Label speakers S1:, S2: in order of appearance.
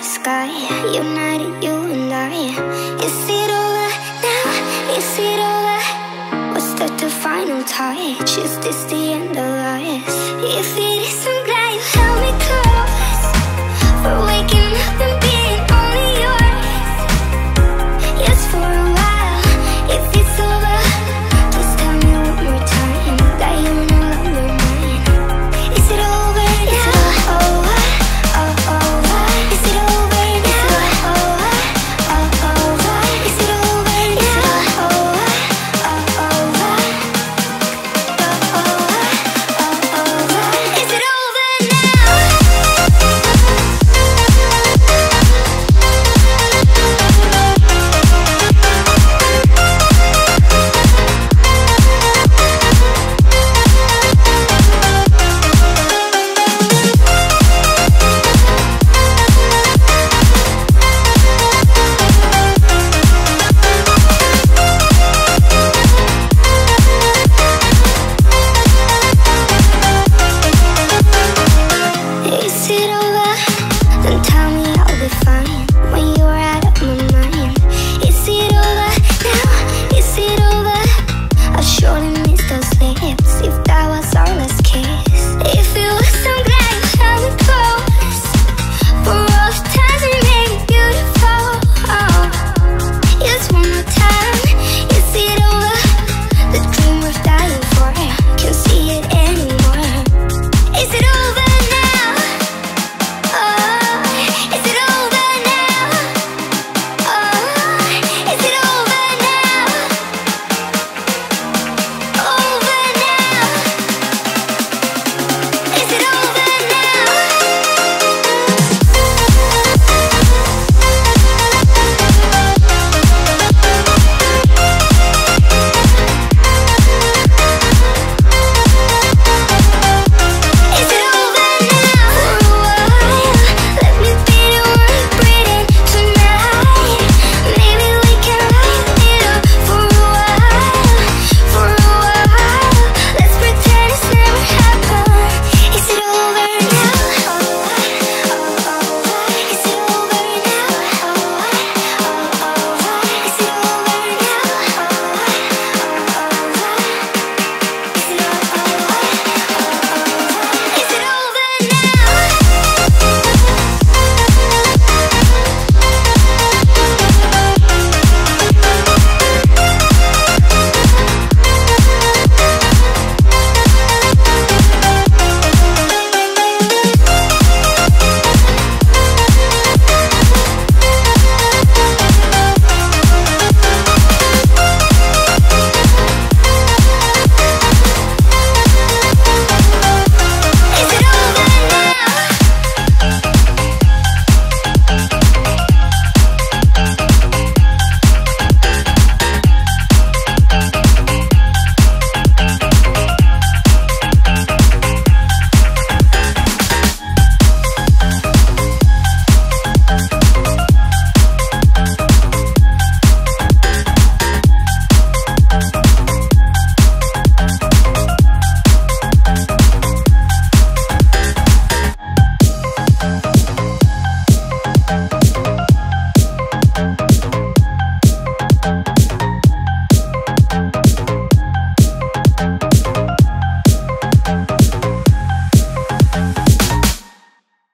S1: dark sky United, you and I Is it over now? Is it over? Was that the final touch? Is this the end of us? If it isn't you held me close For waking up